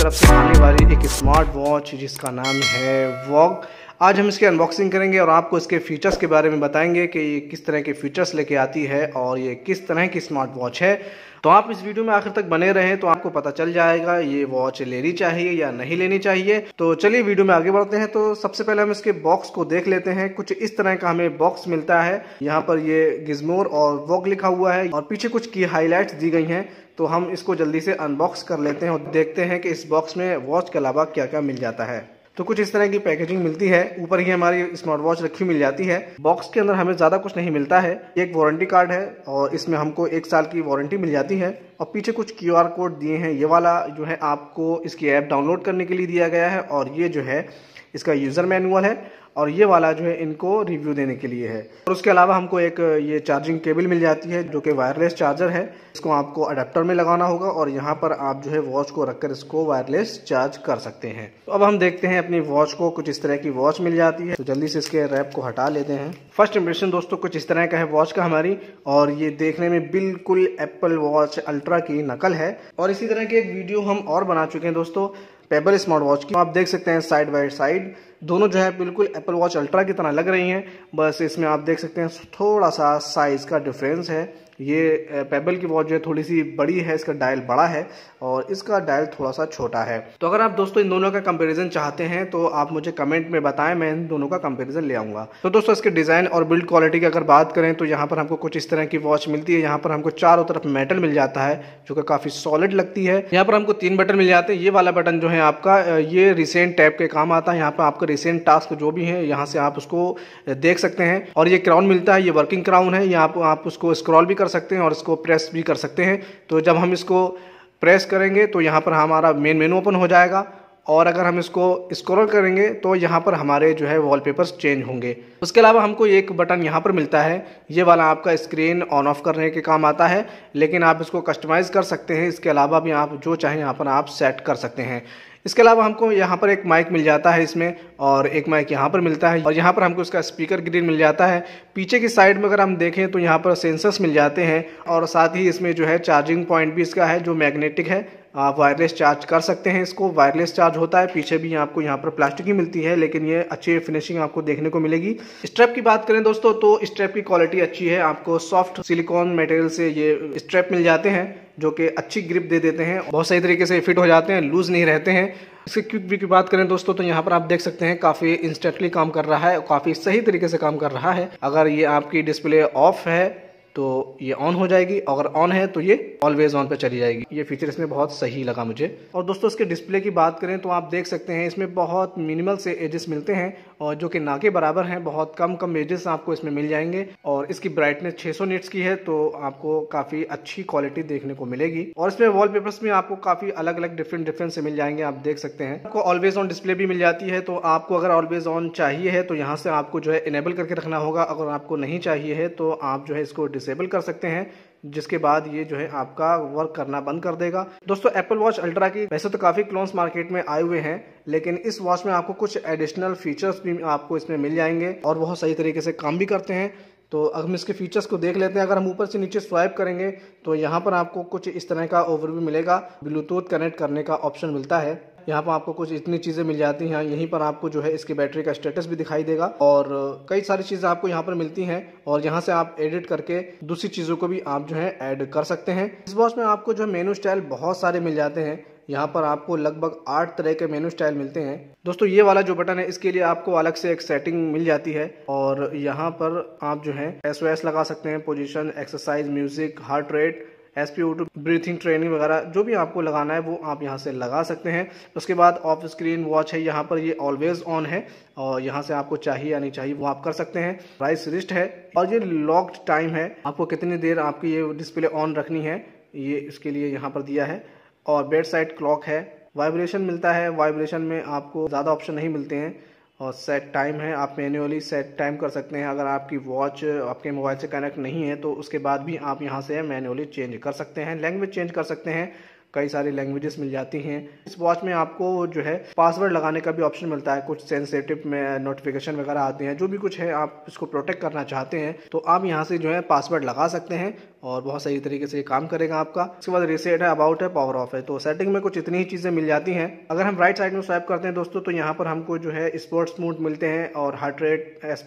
तरफ़ से आने वाली एक स्मार्ट वॉच जिसका नाम है वॉग आज हम इसकी अनबॉक्सिंग करेंगे और आपको इसके फीचर्स के बारे में बताएँगे कि ये किस तरह के फीचर्स लेके आती है और ये किस तरह की स्मार्ट वॉच है। तो आप इस वीडियो में आखिर तक बने रहें तो आपको पता चल जाएगा ये वॉच लेनी चाहिए या नहीं लेनी चाहिए। तो चलिए वीडियो में आगे बढ़ते हैं। तो सबसे पहले हम इसके बॉक्स को देख लेते हैं। कुछ इस तरह का हमें बॉक्स मिलता है। यहाँ पर ये गिजमोर और वॉक लिखा हुआ है और पीछे कुछ की हाईलाइट्स दी गई हैं। तो हम इसको जल्दी से अनबॉक्स कर लेते हैं और देखते हैं कि इस बॉक्स में वॉच के अलावा क्या क्या मिल जाता है। तो कुछ इस तरह की पैकेजिंग मिलती है। ऊपर ही हमारी स्मार्ट वॉच रखी मिल जाती है। बॉक्स के अंदर हमें ज़्यादा कुछ नहीं मिलता है। एक वारंटी कार्ड है और इसमें हमको एक साल की वारंटी मिल जाती है। और पीछे कुछ क्यूआर कोड दिए हैं। ये वाला जो है आपको इसकी ऐप डाउनलोड करने के लिए दिया गया है। और ये जो है, इसका यूज़र मैनुअल है। और ये वाला जो है इनको रिव्यू देने के लिए है। और उसके अलावा हमको एक, ये चार्जिंग केबल मिल जाती है, जो कि वायरलेस चार्जर है। इसको आपको अडेप्टर में लगाना होगा और यहाँ पर आप जो है वॉच को रखकर इसको वायरलेस चार्ज कर सकते हैं। तो अब हम देखते हैं अपनी वॉच को कुछ इस तरह की वॉच मिल जाती है। तो जल्दी से इसके रैप को हटा लेते हैं। फ़र्स्ट इंप्रेशन दोस्तों कुछ इस तरह का है वॉच का हमारी। और ये देखने में बिल्कुल एप्पल वॉच अल्ट्रा की नकल है। और इसी तरह की एक वीडियो हम और बना चुके हैं दोस्तों। पेबल स्मार्ट वॉच की। आप देख सकते हैं साइड बाई साइड दोनों जो है बिल्कुल एप्पल वॉच अल्ट्रा की तरह लग रही हैं। बस इसमें आप देख सकते हैं थोड़ा सा साइज़ का डिफरेंस है। ये पेबल की वॉच जो है थोड़ी सी बड़ी है, इसका डायल बड़ा है और इसका डायल थोड़ा सा छोटा है। तो अगर आप दोस्तों इन दोनों का कंपेरिजन चाहते हैं तो आप मुझे कमेंट में बताएँ, मैं इन दोनों का कंपैरिजन ले आऊँगा। तो दोस्तों, इसके डिज़ाइन और बिल्ड क्वालिटी की अगर बात करें तो यहाँ पर हमको कुछ इस तरह की वॉच मिलती है। यहाँ पर हमको चारों तरफ़ मेटल मिल जाता है, जो कि काफ़ी सॉलिड लगती है। यहाँ पर हमको तीन बटन मिल जाते हैं। ये वाला बटन जो है आपका ये रिसेंट टैप के काम आता है। यहाँ पर आपका रिसेंट टास्क जो भी है, यहाँ से आप उसको देख सकते हैं। और ये क्राउन मिलता है, ये वर्किंग क्राउन है। यहाँ पर आप उसको स्क्रॉल भी कर सकते हैं और इसको प्रेस भी कर सकते हैं। तो जब हम इसको प्रेस करेंगे तो यहाँ पर हमारा मेन मेनू ओपन हो जाएगा। और अगर हम इसको स्क्रॉल करेंगे तो यहाँ पर हमारे जो है वॉलपेपर्स चेंज होंगे। उसके अलावा हमको एक बटन यहाँ पर मिलता है। ये वाला आपका स्क्रीन ऑन ऑफ़ करने के काम आता है, लेकिन आप इसको कस्टमाइज़ कर सकते हैं। इसके अलावा भी आप जो चाहें यहाँ पर आप सेट कर सकते हैं। इसके अलावा हमको यहाँ पर एक माइक मिल जाता है इसमें, और एक माइक यहाँ पर मिलता है। और यहाँ पर हमको इसका स्पीकर ग्रिल मिल जाता है। पीछे की साइड में अगर हम देखें तो यहाँ पर सेंसर्स मिल जाते हैं, और साथ ही इसमें जो है चार्जिंग पॉइंट भी इसका है, जो मैग्नेटिक है। आप वायरलेस चार्ज कर सकते हैं इसको। वायरलेस चार्ज होता है, पीछे भी आपको यहाँ पर प्लास्टिक ही मिलती है, लेकिन ये अच्छी फिनिशिंग आपको देखने को मिलेगी। स्ट्रैप की बात करें दोस्तों तो स्ट्रैप की क्वालिटी अच्छी है। आपको सॉफ्ट सिलिकॉन मटेरियल से ये स्ट्रैप मिल जाते हैं, जो कि अच्छी ग्रिप दे देते हैं। बहुत सही तरीके से फिट हो जाते हैं लूज नहीं रहते हैं। इसके क्विक व्यू की बात करें दोस्तों तो यहाँ पर आप देख सकते हैं काफ़ी इंस्टेंटली काम कर रहा है, काफ़ी सही तरीके से काम कर रहा है। अगर ये आपकी डिस्प्ले ऑफ़ है तो ये ऑन हो जाएगी। अगर ऑन है तो ये ऑलवेज ऑन पे चली जाएगी। ये फीचर इसमें बहुत सही लगा मुझे। और दोस्तों, इसके डिस्प्ले की बात करें तो आप देख सकते हैं, इसमें बहुत मिनिमल से एजेस मिलते हैं। और जो कि ना के बराबर हैं, बहुत कम कम एजेस आपको इसमें मिल जाएँगे। और इसकी ब्राइटनेस 600 निट्स की है तो आपको काफ़ी अच्छी क्वालिटी देखने को मिलेगी। और इसमें वॉल में आपको काफ़ी अलग अलग डिफरेंट डिफरेंट से मिल जाएँगे, आप देख सकते हैं। आपको ऑलवेज ऑन डिस्प्ले भी मिल जाती है तो आपको अगर ऑलवेज ऑन चाहिए है तो यहाँ से आपको जो है इनेबल करके रखना होगा। अगर आपको नहीं चाहिए है तो आप जो है इसको डिसेबल कर सकते हैं। जिसके बाद ये जो है आपका वर्क करना बंद कर देगा। दोस्तों एप्पल वॉच अल्ट्रा की वैसे तो काफ़ी क्लोन्स मार्केट में आए हुए हैं, लेकिन इस वॉच में आपको कुछ एडिशनल फीचर्स भी आपको इसमें मिल जाएँगे और बहुत सही तरीके से काम भी करते हैं। तो अब हम इसके फीचर्स को देख लेते हैं, अगर हम ऊपर से नीचे स्वाइप करेंगे तो यहाँ पर आपको कुछ इस तरह का ओवरव्यू मिलेगा। ब्लूटूथ कनेक्ट करने का ऑप्शन मिलता है। यहाँ पर आपको कुछ इतनी चीज़ें मिल जाती हैं। यहीं पर आपको जो है इसकी बैटरी का स्टेटस भी दिखाई देगा और कई सारी चीज़ें आपको यहाँ पर मिलती हैं और यहाँ से आप एडिट करके दूसरी चीज़ों को भी आप जो है ऐड कर सकते हैं। इस बॉक्स में आपको जो है मेनू स्टाइल बहुत सारे मिल जाते हैं। यहाँ पर आपको लगभग आठ तरह के मेनू स्टाइल मिलते हैं। दोस्तों, ये वाला जो बटन है, इसके लिए आपको अलग से एक सेटिंग मिल जाती है और यहाँ पर आप जो है एस लगा सकते हैं position exercise music heart rate S P breathing training वगैरह, जो भी आपको लगाना है, वो आप यहाँ से लगा सकते हैं। उसके बाद ऑफ़ स्क्रीन वॉच है, यहाँ पर ये ऑलवेज ऑन है और यहाँ से आपको चाहिए या नहीं चाहिए, वो आप कर सकते हैं। प्राइस रिस्ट है और ये लॉक्ड टाइम है। आपको कितनी देर आपकी ये डिस्प्ले ऑन रखनी है, ये इसके लिए यहाँ पर दिया है। और बेड साइड क्लॉक है। वाइब्रेशन मिलता है। वाइब्रेशन में आपको ज़्यादा ऑप्शन नहीं मिलते हैं। और सेट टाइम है। आप मैनुअली सेट टाइम कर सकते हैं। अगर आपकी वॉच आपके मोबाइल से कनेक्ट नहीं है तो उसके बाद भी आप यहाँ से मैनुअली चेंज कर सकते हैं। लैंग्वेज चेंज कर सकते हैं। कई सारी लैंग्वेजेस मिल जाती हैं। इस वॉच में आपको जो है पासवर्ड लगाने का भी ऑप्शन मिलता है। कुछ सेंसेटिव में नोटिफिकेशन वगैरह आते हैं। जो भी कुछ है, आप इसको प्रोटेक्ट करना चाहते हैं तो आप यहाँ से जो है पासवर्ड लगा सकते हैं और बहुत सही तरीके से ये काम करेगा आपका। उसके बाद रिसेट है अबाउट है पावर ऑफ़ है। तो सेटिंग में कुछ इतनी ही चीज़ें मिल जाती हैं। अगर हम राइट साइड में स्वाइप करते हैं दोस्तों तो यहाँ पर हमको जो है स्पोर्ट्स मूड मिलते हैं और heart rate S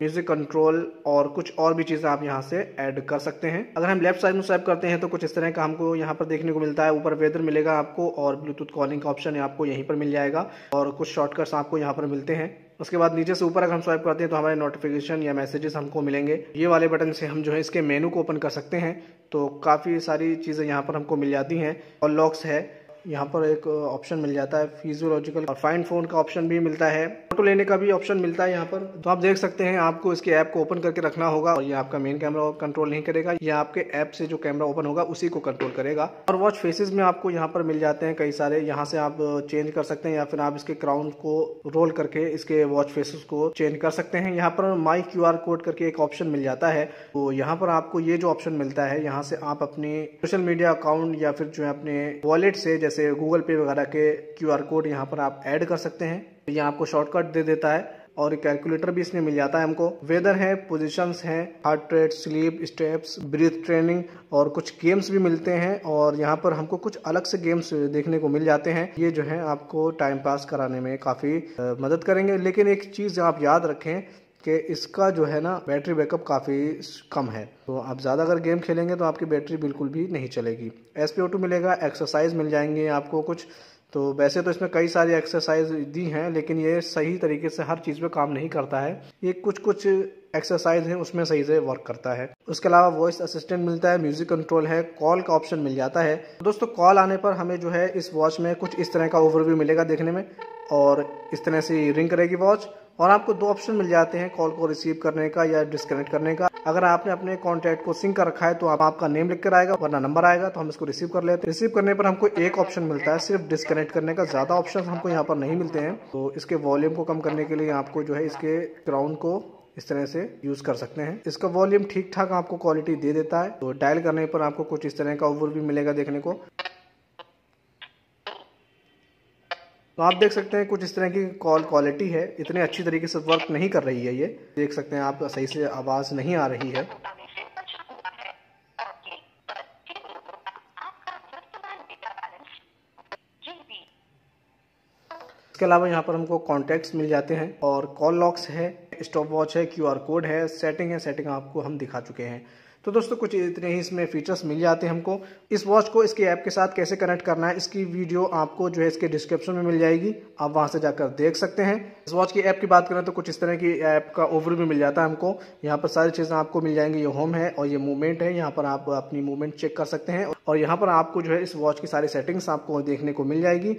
music control और कुछ और भी चीज़ें आप यहाँ से ऐड कर सकते हैं। अगर हम लेफ़्ट साइड में स्वाइप करते हैं तो कुछ इस तरह का हमको यहाँ पर देखने को मिलता है। ऊपर वेदर मिलेगा आपको और ब्लूटूथ कॉलिंग का ऑप्शन आपको यहीं पर मिल जाएगा और कुछ शॉर्टकट्स आपको यहाँ पर मिलते हैं। उसके बाद नीचे से ऊपर अगर हम स्वाइप करते हैं तो हमारे नोटिफिकेशन या मैसेजेस हमको मिलेंगे। ये वाले बटन से हम जो है इसके मेनू को ओपन कर सकते हैं। तो काफ़ी सारी चीज़ें यहाँ पर हमको मिल जाती हैं और लॉक्स है। यहाँ पर एक ऑप्शन मिल जाता है फिजियोलॉजिकल और फाइन फ़ोन का ऑप्शन भी मिलता है। फ़ोटो लेने का भी ऑप्शन मिलता है यहाँ पर। तो आप देख सकते हैं, आपको इसके ऐप को ओपन करके रखना होगा और ये आपका मेन कैमरा कंट्रोल नहीं करेगा। ये आपके ऐप से जो कैमरा ओपन होगा, उसी को कंट्रोल करेगा। और वॉच फेसेस में आपको यहाँ पर मिल जाते हैं कई सारे। यहाँ से आप चेंज कर सकते हैं या फिर आप इसके क्राउन को रोल करके इसके वॉच फेसेस को चेंज कर सकते हैं। यहाँ पर माई क्यू कोड करके एक ऑप्शन मिल जाता है। तो यहाँ पर आपको ये जो ऑप्शन मिलता है, यहाँ से आप अपने सोशल मीडिया अकाउंट या फिर जो है अपने वॉलेट से जैसे गूगल पे वगैरह के क्यू आर कोड यहाँ पर आप ऐड कर सकते हैं। तो ये आपको शॉर्टकट दे देता है और कैलकुलेटर भी इसमें मिल जाता है हमको। वेदर है पोजीशंस हैं heart rate sleep steps breath training और कुछ गेम्स भी मिलते हैं और यहाँ पर हमको कुछ अलग से गेम्स देखने को मिल जाते हैं। ये जो है आपको टाइम पास कराने में काफ़ी मदद करेंगे। लेकिन एक चीज़ आप याद रखें कि इसका जो है ना बैटरी बैकअप काफ़ी कम है। तो आप ज़्यादा अगर गेम खेलेंगे तो आपकी बैटरी बिल्कुल भी नहीं चलेगी। एस पी ओ टू मिलेगा एक्सरसाइज मिल जाएँगे आपको कुछ। तो वैसे तो इसमें कई सारी एक्सरसाइज दी हैं, लेकिन ये सही तरीके से हर चीज़ पे काम नहीं करता है। ये कुछ कुछ एक्सरसाइज है, उसमें सही से वर्क करता है। उसके अलावा वॉइस असिस्टेंट मिलता है म्यूज़िक कंट्रोल है कॉल का ऑप्शन मिल जाता है। दोस्तों कॉल आने पर हमें जो है इस वॉच में कुछ इस तरह का ओवरव्यू मिलेगा देखने में, और इस तरह से रिंग करेगी वॉच और आपको दो ऑप्शन मिल जाते हैं कॉल को रिसीव करने का या डिस्कनेक्ट करने का। अगर आपने अपने कॉन्टैक्ट को सिंक कर रखा है तो आप, आपका नेम लिख कर आएगा वरना नंबर आएगा तो हम इसको रिसीव कर लेते हैं। रिसीव करने पर हमको एक ऑप्शन मिलता है सिर्फ़ डिस्कनेक्ट करने का। ज़्यादा ऑप्शन हमको यहाँ पर नहीं मिलते हैं। तो इसके वॉल्यूम को कम करने के लिए आपको जो है इसके ग्राउंड को इस तरह से यूज़ कर सकते हैं। इसका वॉल्यूम ठीक ठाक आपको क्वालिटी दे देता है। तो डायल करने पर आपको कुछ इस तरह का ओवर भी मिलेगा देखने को। तो आप देख सकते हैं कुछ इस तरह की कॉल क्वालिटी है। इतने अच्छी तरीके से वर्क नहीं कर रही है ये। देख सकते हैं आप, सही से आवाज़ नहीं आ रही है। इसके अलावा यहाँ पर हमको कॉन्टैक्ट्स मिल जाते हैं और कॉल लॉक्स है स्टॉप वॉच है क्यूआर कोड है सेटिंग है सेटिंग आपको हम दिखा चुके हैं। तो दोस्तों, कुछ इतने ही इसमें फीचर्स मिल जाते हैं हमको। इस वॉच को, इसके ऐप के साथ कैसे कनेक्ट करना है, इसकी वीडियो आपको जो है इसके डिस्क्रिप्शन में मिल जाएगी। आप वहाँ से जाकर देख सकते हैं। इस वॉच की ऐप की बात करें तो कुछ इस तरह की ऐप का ओवर भी मिल जाता है हमको। यहाँ पर सारी चीज़ें आपको मिल जाएँगी। ये होम है और ये मूवमेंट है। यहाँ पर आप अपनी मूवमेंट चेक कर सकते हैं और यहाँ पर आपको जो है इस वॉच की सारी सेटिंग्स आपको देखने को मिल जाएगी।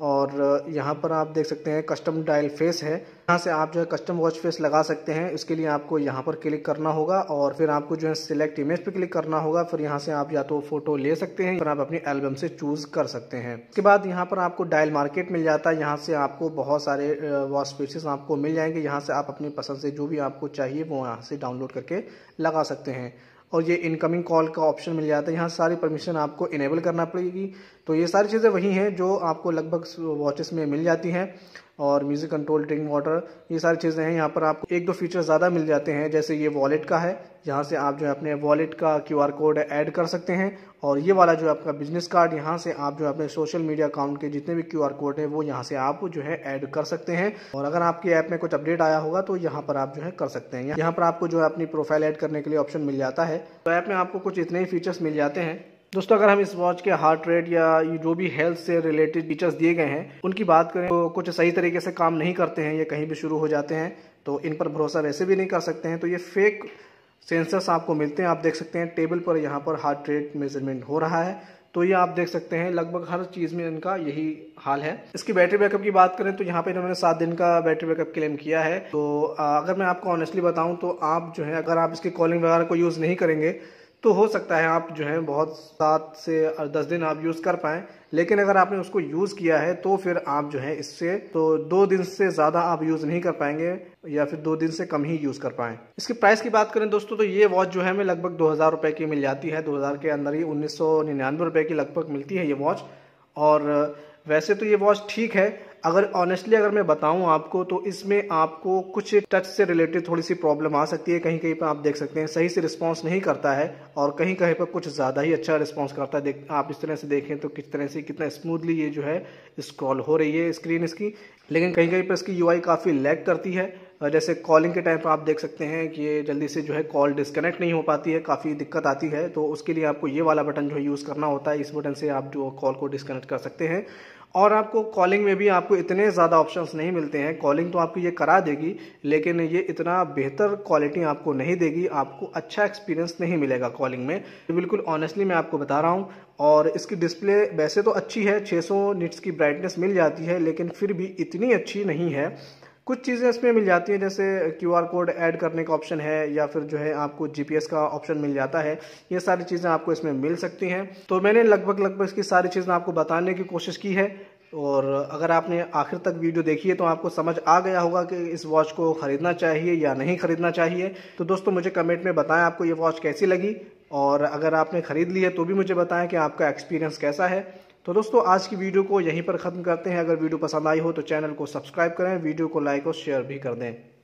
और यहाँ पर आप देख सकते हैं कस्टम डायल फेस है। यहाँ से आप जो है कस्टम वॉच फेस लगा सकते हैं। इसके लिए आपको यहाँ पर क्लिक करना होगा और फिर आपको जो है सिलेक्ट इमेज पे क्लिक करना होगा। फिर यहाँ से आप या तो फ़ोटो ले सकते हैं फिर आप अपनी एल्बम से चूज़ कर सकते हैं। उसके बाद यहाँ पर आपको डायल मार्केट मिल जाता है। यहाँ से आपको बहुत सारे वॉच फेसेस आपको मिल जाएँगे। यहाँ से आप अपनी पसंद से जो भी आपको चाहिए वो यहाँ से डाउनलोड करके लगा सकते हैं। और ये इनकमिंग कॉल का ऑप्शन मिल जाता है। यहाँ सारी परमिशन आपको इनेबल करना पड़ेगी। तो ये सारी चीज़ें वही हैं जो आपको लगभग वॉचेस में मिल जाती हैं। और म्यूज़िक कंट्रोल ड्रिंक वाटर ये सारी चीज़ें हैं। यहाँ पर आपको एक दो फीचर ज़्यादा मिल जाते हैं, जैसे ये वॉलेट का है। यहाँ से आप जो है अपने वॉलेट का क्यूआर कोड ऐड कर सकते हैं। और ये वाला जो आपका बिज़नेस कार्ड यहाँ से आप जो है अपने सोशल मीडिया अकाउंट के जितने भी क्यूआर कोड है, वो यहाँ से आप जो है ऐड कर सकते हैं। और अगर आपके ऐप में कुछ अपडेट आया होगा तो यहाँ पर आप जो है कर सकते हैं। यहाँ पर आपको जो है अपनी प्रोफ़ाइल ऐड करने के लिए ऑप्शन मिल जाता है। तो ऐप में आपको कुछ इतने ही फीचर्स मिल जाते हैं। दोस्तों, अगर हम इस वॉच के हार्ट रेट या जो भी हेल्थ से रिलेटेड फीचर्स दिए गए हैं, उनकी बात करें तो कुछ सही तरीके से काम नहीं करते हैं ये कहीं भी शुरू हो जाते हैं तो इन पर भरोसा वैसे भी नहीं कर सकते हैं। तो ये फेक सेंसर्स आपको मिलते हैं। आप देख सकते हैं टेबल पर यहाँ पर हार्ट रेट मेज़रमेंट हो रहा है। तो ये आप देख सकते हैं, लगभग हर चीज़ में इनका यही हाल है। इसकी बैटरी बैकअप की बात करें तो यहाँ पे इन्होंने सात दिन का बैटरी बैकअप क्लेम किया है। तो अगर मैं आपको ऑनेस्टली बताऊँ तो आप जो है, अगर आप इसकी कॉलिंग वगैरह को यूज़ नहीं करेंगे तो हो सकता है आप जो है बहुत सात से दस दिन आप यूज़ कर पाएँ, लेकिन अगर आपने उसको यूज़ किया है तो फिर आप जो है इससे तो दो दिन से ज़्यादा आप यूज़ नहीं कर पाएँगे, या फिर दो दिन से कम ही यूज़ कर पाएँ। इसकी प्राइस की बात करें दोस्तों तो ये वॉच जो है हमें लगभग दो हज़ार रुपये की मिल जाती है। दो हज़ार के अंदर ही उन्नीस सौ निन्यानवे रुपये की लगभग मिलती है ये वॉच और, वैसे तो ये वॉच ठीक है अगर ऑनेस्टली अगर मैं बताऊँ आपको तो इसमें आपको कुछ टच से रिलेटेड थोड़ी सी प्रॉब्लम आ सकती है। कहीं कहीं पर आप देख सकते हैं, सही से रिस्पांस नहीं करता है और कहीं कहीं पर कुछ ज़्यादा ही अच्छा रिस्पांस करता है। आप इस तरह से देखें तो किस तरह से, कितना स्मूथली ये जो है स्क्रॉल हो रही है स्क्रीन इसकी। लेकिन कहीं कहीं पर इसकी यूआई काफ़ी लैग करती है। जैसे कॉलिंग के टाइम पर आप देख सकते हैं कि ये जल्दी से जो है कॉल डिस्कनेक्ट नहीं हो पाती है, काफ़ी दिक्कत आती है। तो उसके लिए आपको ये वाला बटन जो है यूज़ करना होता है। इस बटन से आप जो कॉल को डिस्कनेक्ट कर सकते हैं। और आपको कॉलिंग में भी आपको इतने ज़्यादा ऑप्शंस नहीं मिलते हैं। कॉलिंग तो आपको ये करा देगी, लेकिन ये इतना बेहतर क्वालिटी आपको नहीं देगी, आपको अच्छा एक्सपीरियंस नहीं मिलेगा कॉलिंग में। बिल्कुल ऑनेस्टली मैं आपको बता रहा हूँ, और इसकी डिस्प्ले वैसे तो अच्छी है 600 निट्स की ब्राइटनेस मिल जाती है, लेकिन फिर भी इतनी अच्छी नहीं है। कुछ चीज़ें इसमें मिल जाती हैं, जैसे क्यू आर कोड ऐड करने का ऑप्शन है, या फिर जो है आपको जीपीएस का ऑप्शन मिल जाता है, ये सारी चीज़ें आपको इसमें मिल सकती हैं। तो मैंने लगभग लगभग इसकी सारी चीज़ें आपको बताने की कोशिश की है, और अगर आपने आखिर तक वीडियो देखी है तो आपको समझ आ गया होगा कि इस वॉच को ख़रीदना चाहिए या नहीं ख़रीदना चाहिए। तो दोस्तों, मुझे कमेंट में बताएँ आपको ये वॉच कैसी लगी, और अगर आपने ख़रीद ली है तो भी मुझे बताएँ कि आपका एक्सपीरियंस कैसा है। तो दोस्तों, आज की वीडियो को यहीं पर ख़त्म करते हैं। अगर वीडियो पसंद आई हो तो चैनल को सब्सक्राइब करें, वीडियो को लाइक और शेयर भी कर दें।